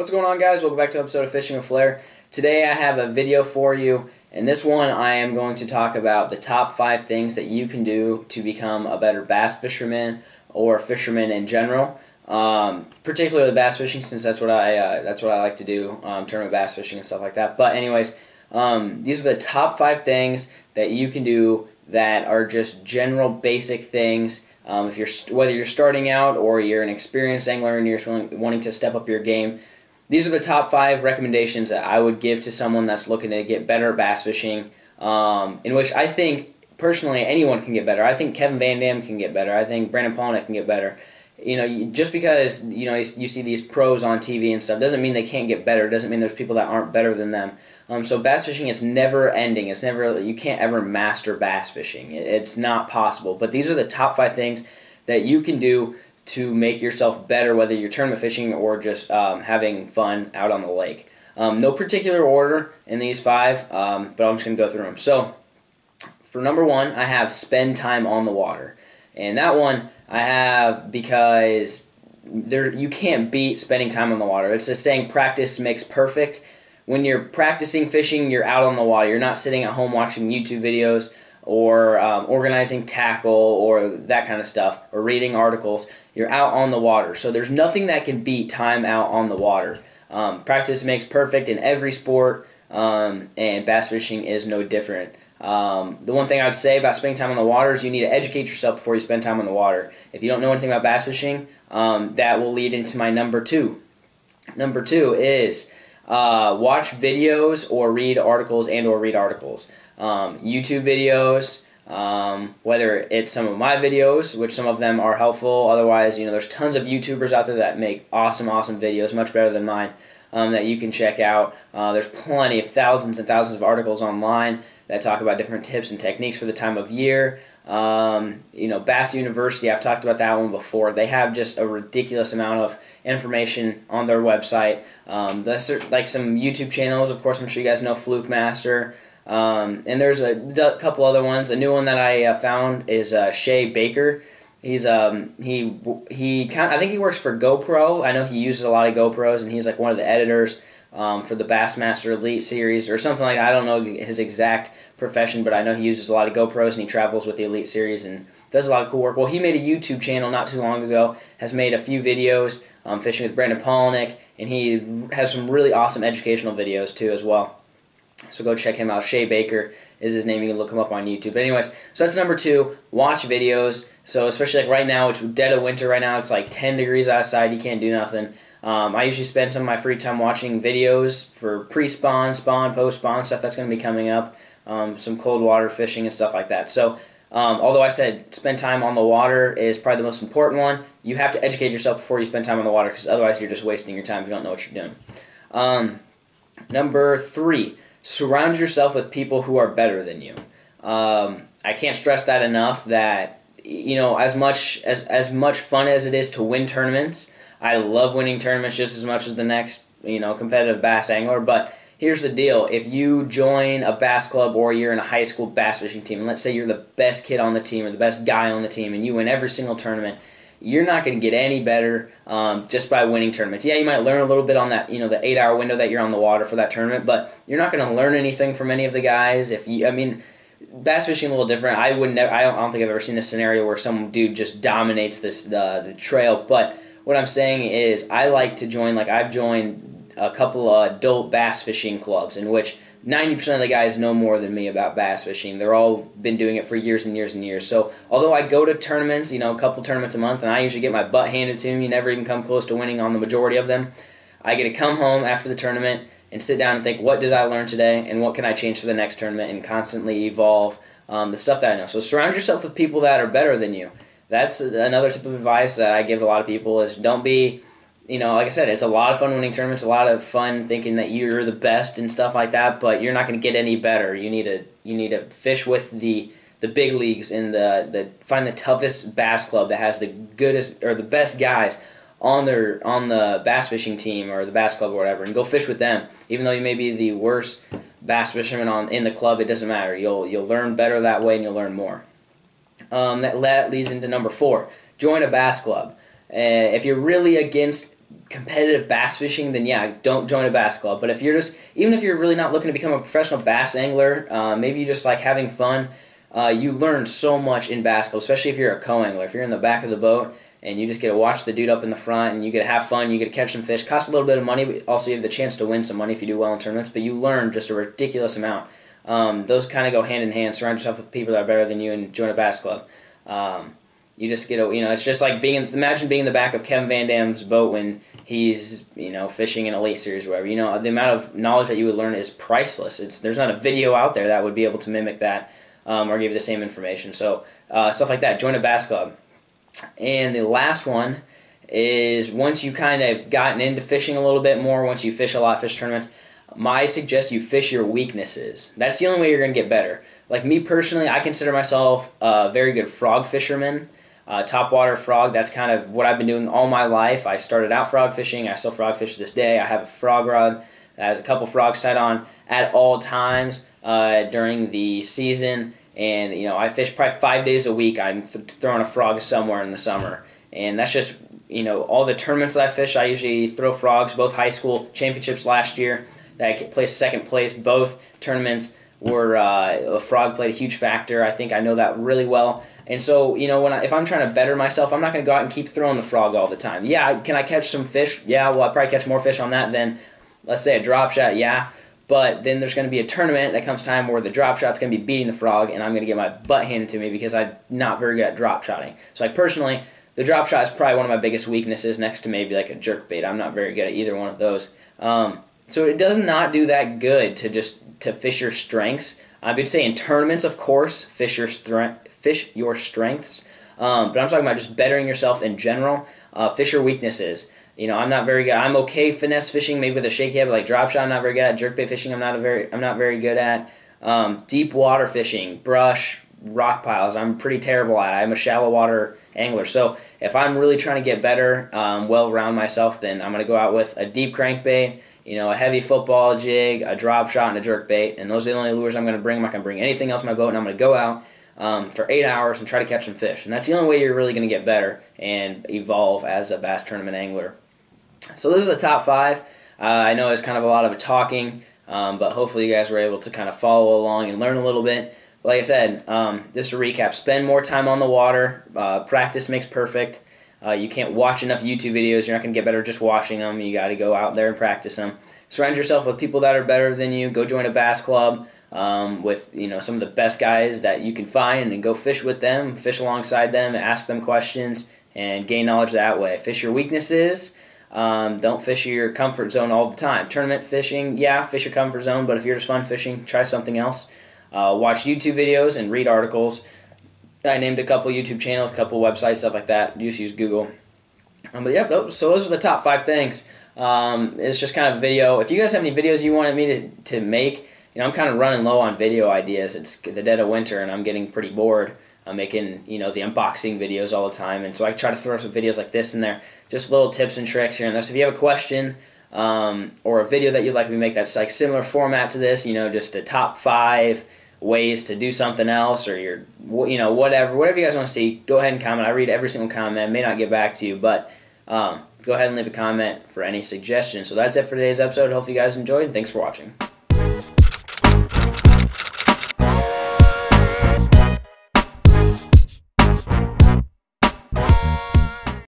What's going on guys? Welcome back to episode of Fishing with Flair. Today I have a video for you. In this one I am going to talk about the top 5 things that you can do to become a better bass fisherman or fisherman in general. Um, particularly bass fishing since that's what I uh, that's what I like to do, um, tournament bass fishing and stuff like that. But anyways, um, these are the top 5 things that you can do that are just general basic things um, if you're whether you're starting out or you're an experienced angler and you're wanting to step up your game, these are the top five recommendations that I would give to someone that's looking to get better at bass fishing. Um, in which I think personally anyone can get better. I think Kevin Van Dam can get better. I think Brandon Palaniuk can get better. You know, just because you know you see these pros on TV and stuff doesn't mean they can't get better. Doesn't mean there's people that aren't better than them. Um, so bass fishing is never ending. It's never you can't ever master bass fishing. It's not possible. But these are the top five things that you can do to make yourself better, whether you're tournament fishing or just um, having fun out on the lake. Um, no particular order in these five, um, but I'm just going to go through them. So, for number one, I have spend time on the water. And that one I have because there you can't beat spending time on the water. It's a saying practice makes perfect. When you're practicing fishing, you're out on the water. You're not sitting at home watching YouTube videos or um, organizing tackle or that kind of stuff or reading articles. You're out on the water. So there's nothing that can beat time out on the water. Um, practice makes perfect in every sport, um, and bass fishing is no different. Um, the one thing I'd say about spending time on the water is you need to educate yourself before you spend time on the water. If you don't know anything about bass fishing, um, that will lead into my number two. Number two is uh, watch videos or read articles and or read articles um, YouTube videos, um, whether it's some of my videos, which some of them are helpful. Otherwise, you know, there's tons of YouTubers out there that make awesome, awesome videos, much better than mine, um, that you can check out. Uh, there's plenty of thousands and thousands of articles online that talk about different tips and techniques for the time of year. Um, you know, Bass University, I've talked about that one before. They have just a ridiculous amount of information on their website. Um, like some YouTube channels, of course, I'm sure you guys know Fluke Master. Um, and there's a d- couple other ones. A new one that I uh, found is uh, Shaye Baker. He's um he he kind I think he works for GoPro. I know he uses a lot of GoPros, and he's like one of the editors um, for the Bassmaster Elite series or something like that. I don't know his exact profession, but I know he uses a lot of GoPros and he travels with the Elite series and does a lot of cool work. Well, he made a YouTube channel not too long ago. Has made a few videos um, fishing with Brandon Palaniuk, and he has some really awesome educational videos too as well. So go check him out. Shaye Baker is his name. You can look him up on YouTube. But anyways, so that's number two. Watch videos. So especially like right now, it's dead of winter right now. It's like 10 degrees outside. You can't do nothing. Um, I usually spend some of my free time watching videos for pre-spawn, spawn, post-spawn stuff that's going to be coming up. Um, some cold water fishing and stuff like that. So um, although I said spend time on the water is probably the most important one, you have to educate yourself before you spend time on the water because otherwise you're just wasting your time if you don't know what you're doing. Um, number three surround yourself with people who are better than you. Um, I can't stress that enough. That you know, as much as as much fun as it is to win tournaments, I love winning tournaments just as much as the next you know competitive bass angler. But here's the deal: if you join a bass club or you're in a high school bass fishing team, and let's say you're the best kid on the team or the best guy on the team, and you win every single tournament you're not going to get any better um, just by winning tournaments. Yeah, you might learn a little bit on that, you know, the eight-hour window that you're on the water for that tournament, but you're not going to learn anything from any of the guys. If you, I mean, bass fishing a little different. I would never. I don't, think I've ever seen a scenario where some dude just dominates this uh, the trail. But what I'm saying is, I like to join. Like I've joined a couple of adult bass fishing clubs in which 90% of the guys know more than me about bass fishing. They're all been doing it for years and years and years. So, although I go to tournaments, you know, a couple tournaments a month, and I usually get my butt handed to me, never even come close to winning on the majority of them, I get to come home after the tournament and sit down and think, what did I learn today, and what can I change for the next tournament, and constantly evolve um, the stuff that I know. So, surround yourself with people that are better than you. That's another tip of advice that I give a lot of people: is don't be you know, like I said, it's a lot of fun winning tournaments, a lot of fun thinking that you're the best and stuff like that. But you're not going to get any better. You need to you need to fish with the the big leagues and the the find the toughest bass club that has the goodest or the best guys on their on the bass fishing team or the bass club or whatever, and go fish with them. Even though you may be the worst bass fisherman on in the club, it doesn't matter. You'll you'll learn better that way, and you'll learn more. Um, that, leads into number four: join a bass club. Uh, if you're really against competitive bass fishing, then yeah, don't join a bass club. But if you're just, even if you're really not looking to become a professional bass angler, uh, maybe you just like having fun, uh, you learn so much in bass club, especially if you're a co-angler. If you're in the back of the boat and you just get to watch the dude up in the front and you get to have fun, you get to catch some fish. Costs a little bit of money, but also you have the chance to win some money if you do well in tournaments. But you learn just a ridiculous amount. Um, those kind of go hand in hand. Surround yourself with people that are better than you and join a bass club. Um, you just get a, you know, it's just like being, in, imagine being in the back of Kevin Van Dam's boat when he's, you know, fishing in Elite Series or whatever. You know, the amount of knowledge that you would learn is priceless. It's, there's not a video out there that would be able to mimic that um, or give you the same information. So, uh, stuff like that. Join a bass club. And the last one is once you kind of gotten into fishing a little bit more, once you fish a lot of fish tournaments, I suggest you fish your weaknesses. That's the only way you're going to get better. Like me personally, I consider myself a very good frog fisherman. Uh, topwater frog, that's kind of what I've been doing all my life. I started out frog fishing. I still frog fish to this day. I have a frog rod that has a couple frogs tied on at all times uh, during the season. And, you know, I fish probably five days a week. I'm th- throwing a frog somewhere in the summer. And that's just, you know, all the tournaments that I fish, I usually throw frogs, both high school championships last year that placed second place. Both tournaments were uh, a frog played a huge factor. I think I know that really well. And so, you know, when I, if I'm trying to better myself, I'm not going to go out and keep throwing the frog all the time. Yeah, can I catch some fish? Yeah, well, I probably catch more fish on that than, let's say, a drop shot. Yeah, but then there's going to be a tournament that comes time where the drop shot's going to be beating the frog, and I'm going to get my butt handed to me because I'm not very good at drop shotting. So, like personally, the drop shot is probably one of my biggest weaknesses, next to maybe like a jerk bait. I'm not very good at either one of those. Um, so it does not do that good to just to fish your strengths. I would say in tournaments, of course, fish your strength, fish your strengths. Um, but I'm talking about just bettering yourself in general. Uh, fish your weaknesses. You know, I'm not very good. I'm okay finesse fishing, maybe with a shaky head, but like drop shot, I'm not very good at. Jerkbait fishing, I'm not a very, I'm not very good at. Um, deep water fishing, brush, rock piles, I'm pretty terrible at. I'm a shallow water angler. So if I'm really trying to get better, um, well round myself, then I'm going to go out with a deep crankbait you know, a heavy football jig, a drop shot, and a jerk bait. And those are the only lures I'm going to bring. I'm not going to bring anything else in my boat, and I'm going to go out um, for eight hours and try to catch some fish. And that's the only way you're really going to get better and evolve as a bass tournament angler. So this is the top five. Uh, I know it's kind of a lot of a talking, um, but hopefully you guys were able to kind of follow along and learn a little bit. Like I said, um, just to recap, spend more time on the water. Uh, practice makes perfect. Uh, you can't watch enough YouTube videos. You're not going to get better just watching them. You got to go out there and practice them. Surround yourself with people that are better than you. Go join a bass club um, with you know some of the best guys that you can find, and go fish with them, fish alongside them, ask them questions, and gain knowledge that way. Fish your weaknesses. Um, don't fish your comfort zone all the time. Tournament fishing, yeah, fish your comfort zone, but if you're just fun fishing, try something else. Uh, watch YouTube videos and read articles. I named a couple YouTube channels, a couple websites, stuff like that. Just use Google. Um, but yeah, those, so those are the top five things. Um, it's just kind of video. If you guys have any videos you wanted me to, to make, you know, I'm kind of running low on video ideas. It's the dead of winter and I'm getting pretty bored. I'm making, you know, the unboxing videos all the time. And so I try to throw some videos like this in there. Just little tips and tricks here and there. So if you have a question um, or a video that you'd like me to make that's like similar format to this, you know, just a top five ways to do something else or your you know whatever whatever you guys want to see go ahead and comment. I read every single comment. May not get back to you but um, go ahead and leave a comment for any suggestions. So that's it for today's episode. Hope you guys enjoyed and thanks for watching